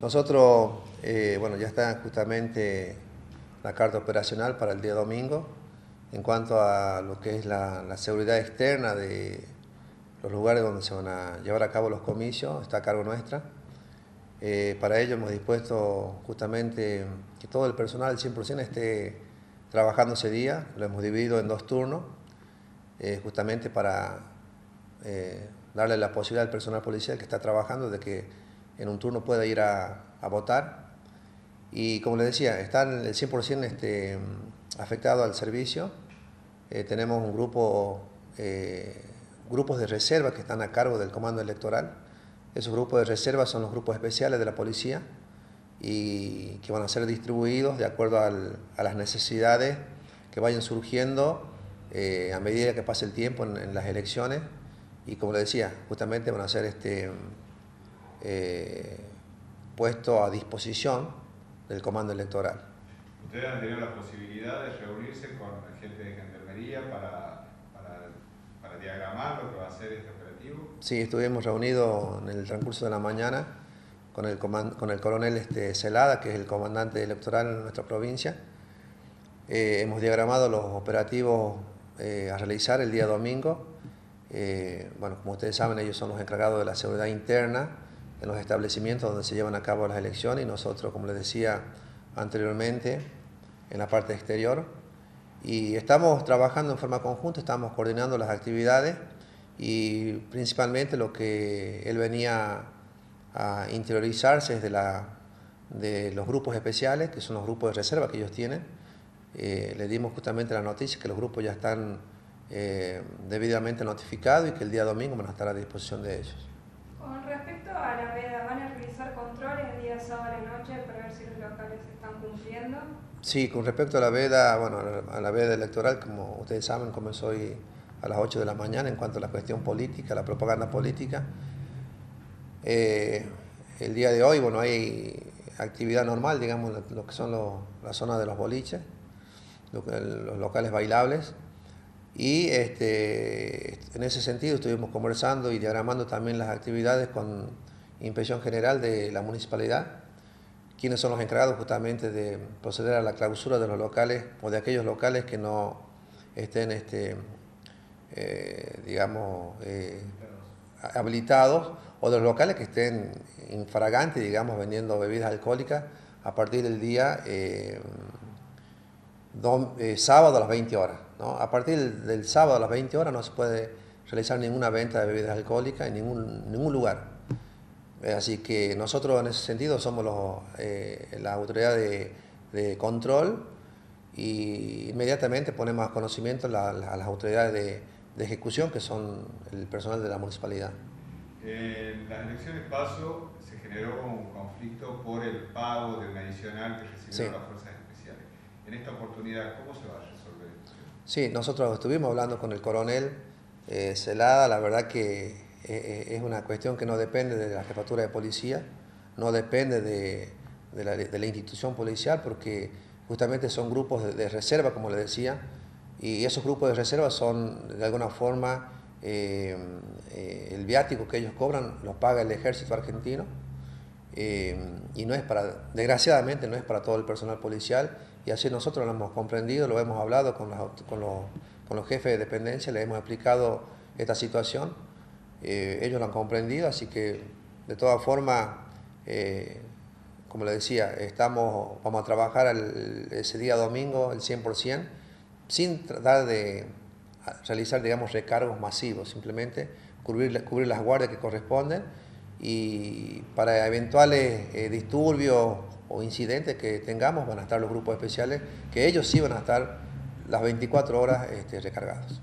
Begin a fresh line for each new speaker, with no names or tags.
Nosotros, eh, bueno, ya está justamente la carta operacional para el día domingo en cuanto a lo que es la, seguridad externa de los lugares donde se van a llevar a cabo los comicios, está a cargo nuestra. Eh, para ello hemos dispuesto justamente que todo el personal, al 100%, esté trabajando ese día, lo hemos dividido en dos turnos, eh, justamente para darle la posibilidad al personal policial que está trabajando de que en un turno pueda ir a, votar. Y como les decía, están el 100% este, afectado al servicio. Eh, tenemos un grupo, eh, grupos de reserva que están a cargo del comando electoral. Esos grupos de reserva son los grupos especiales de la policía y que van a ser distribuidos de acuerdo a las necesidades que vayan surgiendo eh, a medida que pase el tiempo en, en, las elecciones. Y como les decía, justamente van a ser este, eh, puesto a disposición del comando electoral.
¿Ustedes han tenido la posibilidad de reunirse con gente de gendarmería para, para, diagramar lo que va a ser este operativo?
Sí, estuvimos reunidos en el transcurso de la mañana con el, con el coronel este, Celada, que es el comandante electoral en nuestra provincia. Eh, hemos diagramado los operativos eh, a realizar el día domingo. bueno, como ustedes saben, ellos son los encargados de la seguridad interna en los establecimientos donde se llevan a cabo las elecciones y nosotros, como les decía anteriormente, en la parte exterior. Y estamos trabajando en forma conjunta, estamos coordinando las actividades y principalmente lo que él venía a interiorizarse es de, la, de los grupos especiales, que son los grupos de reserva que ellos tienen. Eh, le dimos justamente la noticia que los grupos ya están eh, debidamente notificados y que el día domingo van a estar a disposición de ellos.
Con respecto a la veda, ¿van a realizar controles día sábado y noche para ver si los locales están cumpliendo?
Sí, con respecto a la veda, bueno, a la veda electoral, como ustedes saben, comenzó hoy a las 8 de la mañana en cuanto a la cuestión política, la propaganda política. Eh, el día de hoy, bueno, hay actividad normal, digamos, lo que son las zonas de los boliches, los locales bailables. Y este, en ese sentido estuvimos conversando y diagramando también las actividades con Inspección General de la Municipalidad, quienes son los encargados justamente de proceder a la clausura de los locales o de aquellos locales que no estén, este, eh, digamos, eh, habilitados o de los locales que estén infragantes, digamos, vendiendo bebidas alcohólicas a partir del día eh, sábado a las 20 horas. A partir del, sábado a las 20 horas no se puede realizar ninguna venta de bebidas alcohólicas en ningún, ningún lugar. Eh, así que nosotros en ese sentido somos los, eh, la autoridad de, control y inmediatamente ponemos a conocimiento a las autoridades de, ejecución que son el personal de la municipalidad.
En las elecciones paso se generó un conflicto por el pago del medicinal que recibieron las fuerzas. En esta oportunidad, ¿cómo se va a resolver?
Sí, nosotros estuvimos hablando con el coronel eh, Celada, la verdad que eh, eh, es una cuestión que no depende de la jefatura de policía, no depende de, la, institución policial, porque justamente son grupos de, reserva, como le decía, y esos grupos de reserva son de alguna forma el viático que ellos cobran, lo paga el ejército argentino, y no es para, desgraciadamente no es para todo el personal policial, y así nosotros lo hemos comprendido, lo hemos hablado con, los, jefes de dependencia, les hemos explicado esta situación, eh, ellos lo han comprendido, así que de todas formas, eh, como le decía, estamos, vamos a trabajar ese día domingo el 100%, sin tratar de realizar, digamos, recargos masivos, simplemente cubrir, cubrir las guardias que corresponden y para eventuales eh, disturbios o incidentes que tengamos van a estar los grupos especiales, que ellos sí van a estar las 24 horas este, recargados.